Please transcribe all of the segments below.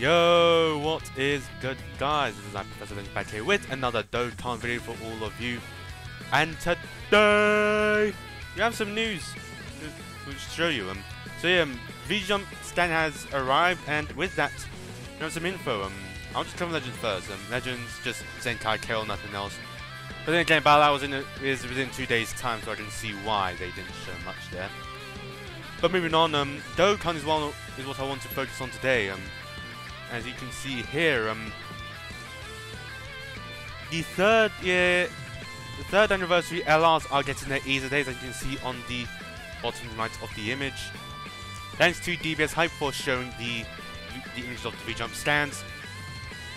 Yo, what is good guys? This is I, Professor Vince back here with another Dokkan video for all of you. And today, we have some news to, to show you. Um, so yeah, um, V-Jump Scan has arrived and with that, you have some info. Um, I'll just cover Legends first. Um, Legends, just Zenkai KO, nothing else. But then again, Battle was in a, is within two days time, so I didn't see why they didn't show much there. But moving on, um, Dokkan is, one, is what I want to focus on today. Um, as you can see here, um, the third year, the third anniversary LRs are getting their EZAs, as you can see on the bottom right of the image. Thanks to DBS Hyperforce showing the the images of the V-jump stands.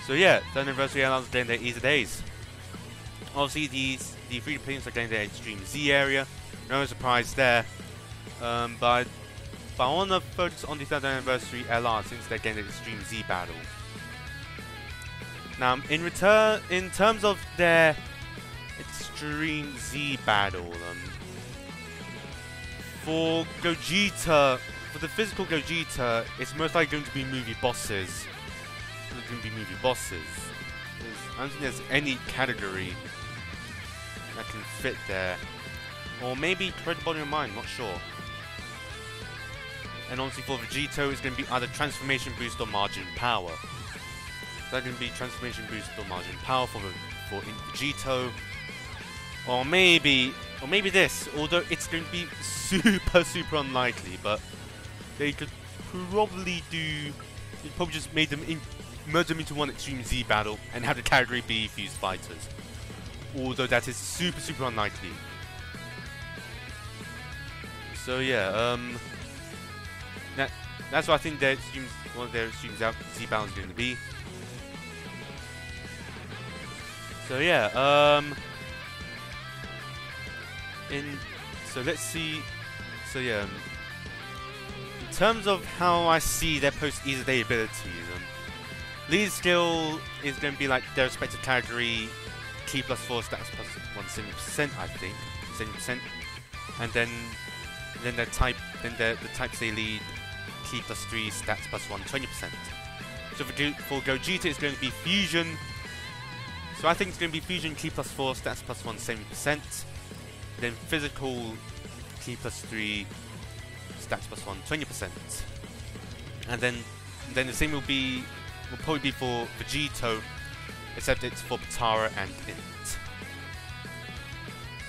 So yeah, third anniversary LRs are getting their EZAs. Obviously, these the free players are getting their Extreme Z area. No surprise there. Um, but but I want to focus on the third anniversary LR since they're getting the Extreme Z battle. Now, in return, in terms of their Extreme Z battle, um, for Gogeta, for the physical Gogeta, it's most likely going to be movie bosses. It's going to be movie bosses. I don't think there's any category that can fit there. Or maybe Corroded Body of Mind, not sure. And obviously for Vegito, it's going to be either Transformation Boost or Majin Power. That can be Transformation Boost or Majin Power for, for Vegito. Or maybe, or maybe this, although it's going to be super, super unlikely, but they could probably do, they probably just made them, in, merge them into one Extreme Z battle and have the category be Fused Fighters. Although that is super, super unlikely. So yeah, um, that, that's what I think their streams, one of their streams out Z bound is going to be. So yeah, um, in so let's see. So yeah, um, in terms of how I see their post EZA abilities, um, lead skill is going to be like their respective category, Ki plus four stats plus one seventy percent, I think, seventy percent, and then then their type, then the the types they lead Plus 3, stats plus 1, 20%. So for, for Gogeta it's going to be Fusion. So I think it's going to be Fusion Ki plus 4, stats plus 1, 70%. Then Physical Ki plus 3, stats plus 1, 20%. And then then the same will be will probably be for Vegito, except it's for Potara and Int.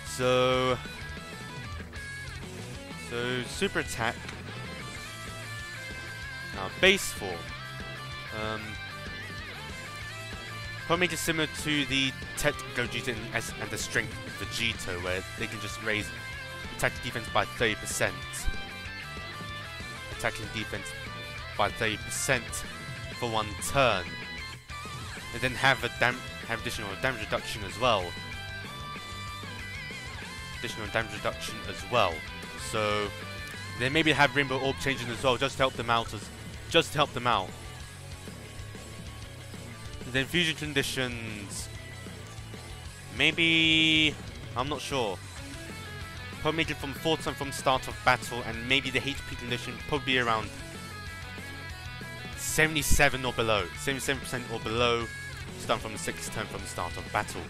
So so super attack now, base form. Um, probably just similar to the Tech Gogeta and, and the Strength Vegito, where they can just raise attack defense by 30%. Attacking defense by 30% for one turn. And then have a dam have additional damage reduction as well. Additional damage reduction as well. So then maybe have Rainbow Orb changing as well, just to help them out as just to help them out. then fusion conditions. Maybe I'm not sure. It from 4 turn from start of battle, and maybe the HP condition probably around 77 or below. 77% or below, start from the 6th turn from the start of battle.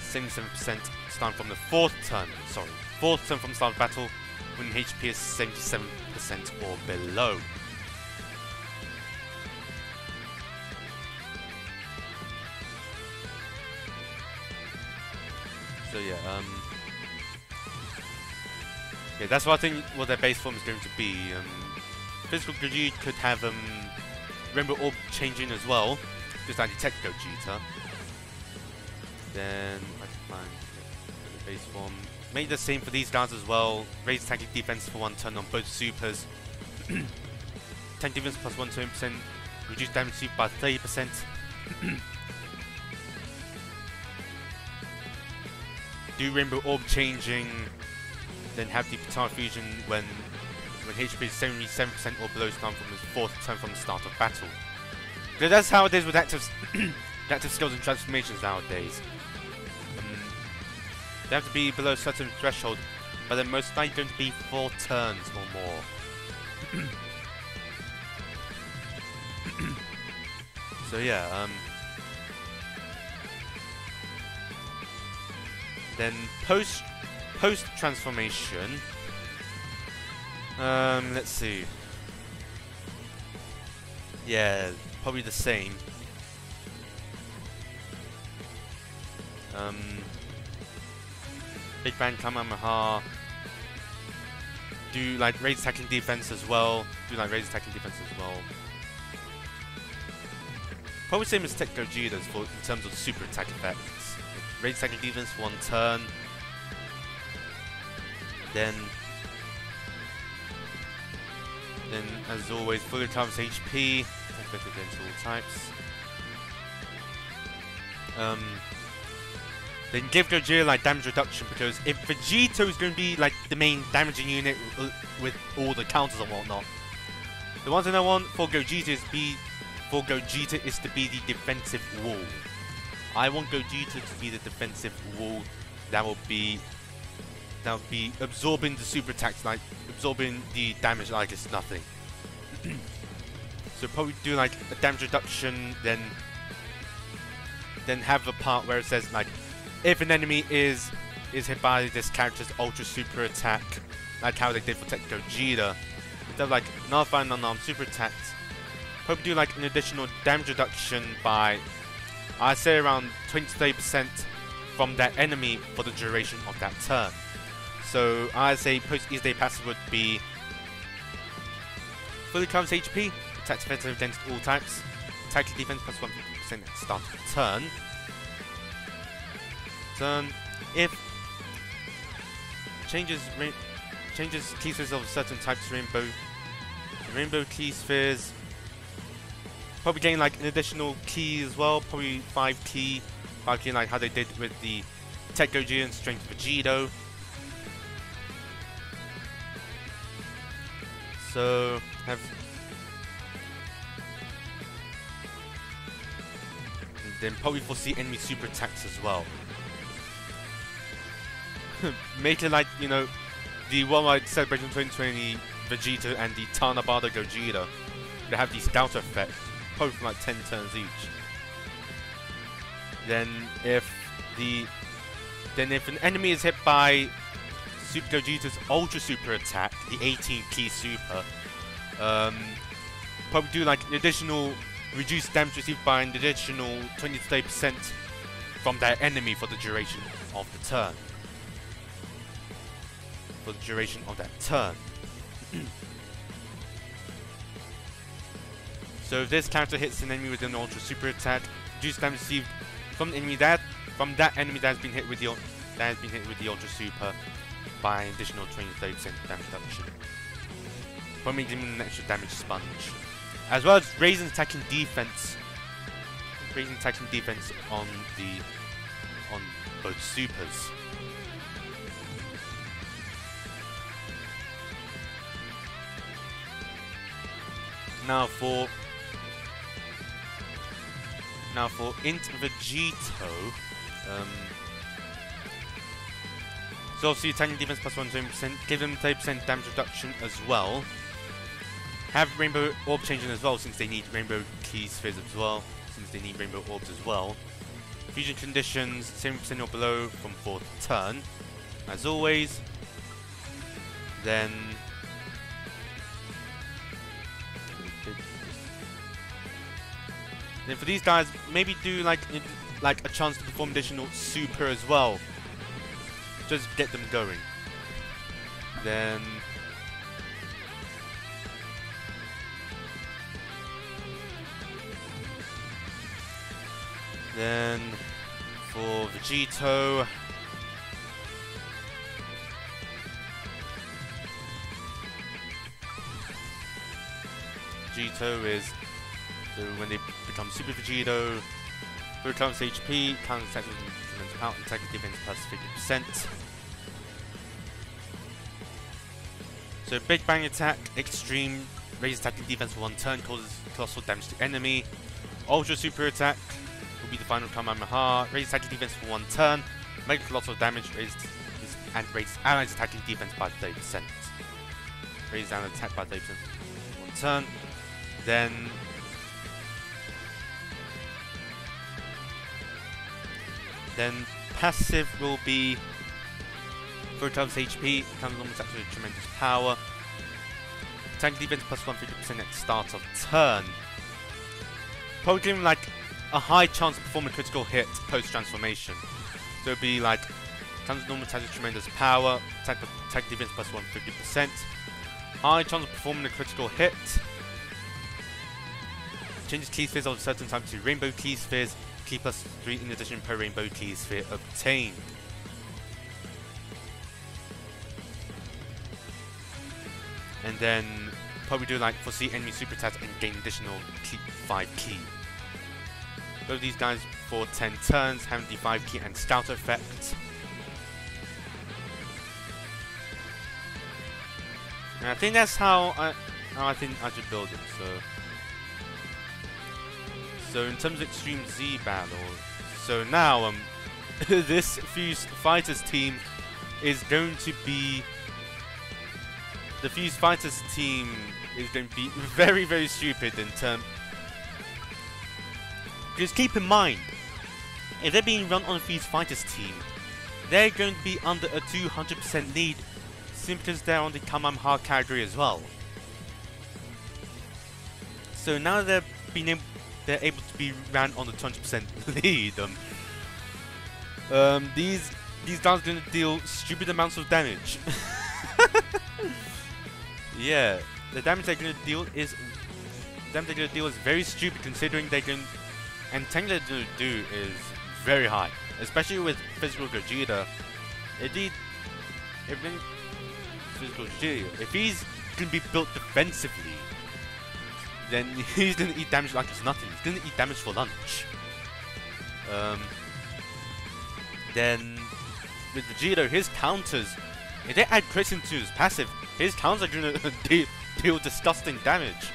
77% start from the 4th turn, sorry, 4th turn from start of battle, when HP is 77% or below. So yeah, um, yeah, that's what I think what their base form is going to be. Um, Physical Gogeta could have um, Rainbow Orb changing as well, just like Tech Gogeta. Then I can find the base form. Make the same for these guys as well. Raise attacking defense for one turn on both supers. Tank defense plus 1 20%. Reduce damage received by 30%. Do Rainbow Orb changing. Then have the Potara Fusion when when HP is 77% or below start from his fourth turn from the start of battle. So that's how it is with active, active skills and transformations nowadays. They have to be below a certain threshold, but they're most likely going to be 4 turns or more. So yeah, um, then post post transformation. Um, let's see. Yeah, probably the same. Um, Big Bang Kamehameha. Do like raise attacking defense as well. Do like raise attacking defense as well. Probably same as Tech Gogeta's for in terms of super attack effects. Raise attacking defense for one turn. Then then as always fully recovers HP. Attack against all types. Um then give Gogeta like damage reduction because if Vegito is going to be like the main damaging unit with all the counters and whatnot, the one thing I want for Gogeta is be for Gogeta is to be the defensive wall. I want Gogeta to be the defensive wall that will be that will be absorbing the super attacks, like absorbing the damage like it's nothing. so probably do like a damage reduction, then then have a part where it says like if an enemy is is hit by this character's ultra super attack, like how they did for Tech Gogeta, instead of like nullify and unarmed super attacks, probably do like an additional damage reduction by I'd say around 20 30% from that enemy for the duration of that turn. So I'd say post EZA passive would be fully covers HP, attack defensive against all types, attack defense plus 1% at start of turn turn. If changes changes Ki spheres of certain types rainbow rainbow Ki spheres probably gain like an additional Ki as well, probably five Ki, five Ki like how they did with the Tech Gogeta and Strength Vegito. So have then probably foresee enemy super attacks as well. make it like, you know, the Worldwide Celebration 2020 Vegeta and the Tanabata Gogeta. They have these scouter effects, probably from like 10 turns each. Then if the then if an enemy is hit by Super Gogeta's Ultra Super attack, the 18 Ki super, um, probably do like an additional reduced damage received by an additional 20 to 30% from that enemy for the duration of the turn for the duration of that turn. so if this character hits an enemy with an ultra super attack, reduce damage received from the enemy that from that enemy that has been hit with the that has been hit with the ultra super by an additional 20-30% damage reduction. Probably giving an extra damage sponge. As well as raising attacking defense. Raising attacking defense on the on both supers. Now for now for Int Vegito. Um, so obviously attacking defense plus one percent. Give them 30% damage reduction as well. Have Rainbow Orb changing as well since they need Rainbow Ki Spheres as well. Since they need Rainbow Orbs as well. Fusion conditions 70% or below from fourth turn. As always. Then Then for these guys, maybe do like like a chance to perform additional super as well. Just get them going. Then Then for Vegito Vegito is so when they become Super Vegito, full recovers HP, counter attack with out, attack defense plus 50%. So Big Bang attack, extreme, raise attack and defense for one turn, causes colossal damage to enemy. Ultra super attack will be the final Kamehameha, raise attack and defense for one turn, make colossal damage, raise and raise allies attacking defense by 30%. Raise down attack by 30% one turn. Then Then passive will be 4 times HP, times normal attacks with tremendous power. Tank defense plus 150% at start of turn. Probably giving like a high chance of performing a critical hit post transformation. So it'd be like times normal attacks with tremendous power, attack defense plus 150%. High chance of performing a critical hit. Changes Ki spheres of a certain type to rainbow Ki spheres. Ki plus 3 in addition per rainbow Ki sphere obtained. And then probably do like foresee enemy super attacks and gain additional Ki, 5 Ki. Both these guys for 10 turns, having the 5 Ki and scout effect. And I think that's how I, how I think I should build it. So, so in terms of Extreme Z battle, so now um, this Fused Fighters team is going to be the Fused Fighters team is going to be very very stupid in terms. Just keep in mind, if they're being run on a Fused Fighters team, they're going to be under a 200% lead simply because they're on the Kamehameha category as well. So now they're being able, they're able to be ran on the 20% lead. Um, um, these these guys are to deal stupid amounts of damage. yeah, the damage they're to deal is the damage they're to deal is very stupid considering they can and tank they're to do is very high, especially with physical Gogeta. Indeed, if physical Gogeta, if he's to be built defensively, then he's to eat damage like it's nothing. He's to eat damage for lunch. Um, then with Vegito, his counters, if they add crits into his passive, his counters are to deal, deal disgusting damage.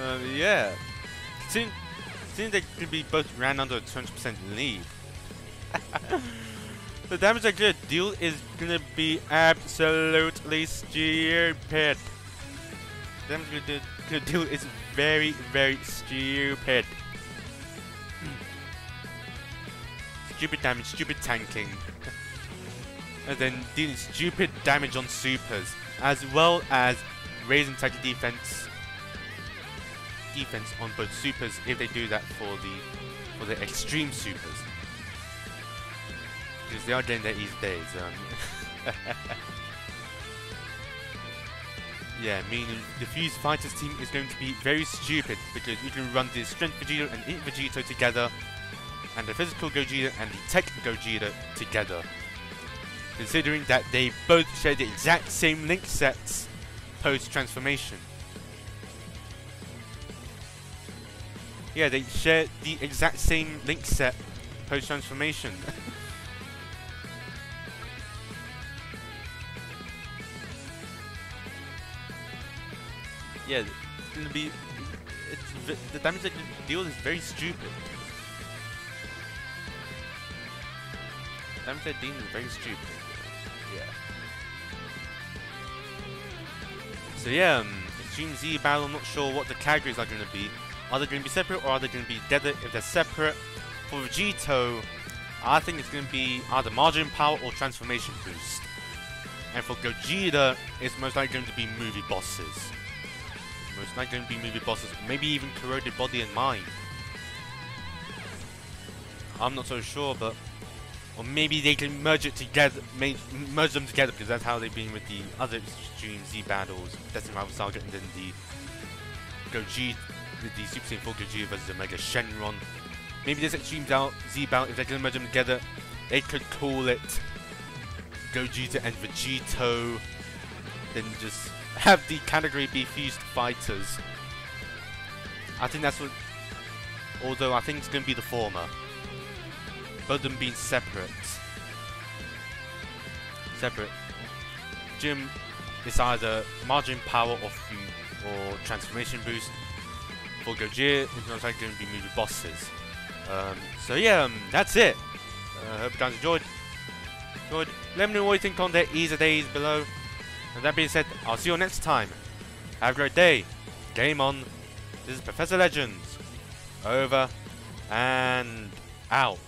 Uh, yeah. Seeing, seeing they could be both ran under a 20% lead. the damage they're going to deal is to be absolutely stupid. Damage going to do is very, very stupid. stupid damage, stupid tanking. and then dealing stupid damage on supers, as well as raising attack defense defense on both supers if they do that for the for the extreme supers. Because they are getting there these days. Yeah, meaning the Fused Fighters team is going to be very stupid because you can run the Strength Vegeta and Int Vegeta together and the physical Gogeta and the tech Gogeta together. Considering that they both share the exact same link sets post-transformation. Yeah, they share the exact same link set post-transformation. yeah, it's gonna be... It's, the damage that you deal is very stupid. Damage that Dean is very stupid. Yeah. So yeah, um, Extreme Z battle, I'm not sure what the categories are going to be. Are they going to be separate or are they going to be dead if they're separate? For Vegito, I think it's going to be either Majin Power or Transformation Boost. And for Gogeta, it's most likely going to be movie bosses. Most likely going to be movie bosses, maybe even Corroded Body and Mind. I'm not so sure, but or maybe they can merge it together, merge them together because that's how they've been with the other Extreme Z battles, Destiny Rival Saga, and then the Gogeta, the Super Saiyan 4 Gogeta versus Omega Shenron. Maybe this Extreme Z battle, if they can merge them together, they could call it Gogeta and Vegito. Then just have the category be Fused Fighters. I think that's what. Although I think it's going to be the former both of them being separate. Separate. Jim is either Majin power or or transformation boost. For Gogeta, it's not like going to be movie bosses. Um, so yeah, um, that's it. I uh, hope you guys enjoyed. Good. Let me know what you think on the EZAs below. That being said, I'll see you next time. Have a great day. Game on. This is Professor Legends. Over and out.